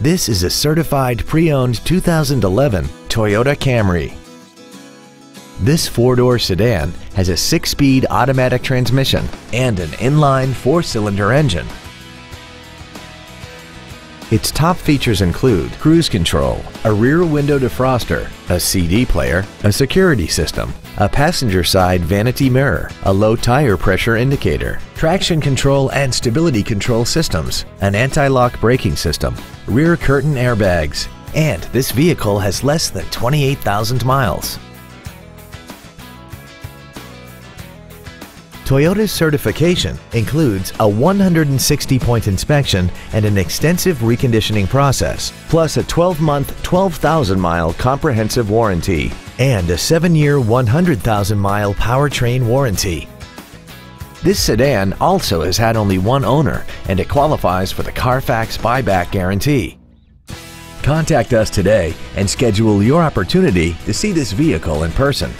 This is a certified pre-owned 2011 Toyota Camry. This four-door sedan has a six-speed automatic transmission and an inline four-cylinder engine. Its top features include cruise control, a rear window defroster, a CD player, a security system, a passenger side vanity mirror, a low tire pressure indicator, traction control and stability control systems, an anti-lock braking system, rear curtain airbags, and this vehicle has less than 28,000 miles. Toyota's certification includes a 160-point inspection and an extensive reconditioning process, plus a 12-month, 12,000-mile comprehensive warranty and a 7-year, 100,000-mile powertrain warranty. This sedan also has had only one owner and it qualifies for the Carfax buyback guarantee. Contact us today and schedule your opportunity to see this vehicle in person.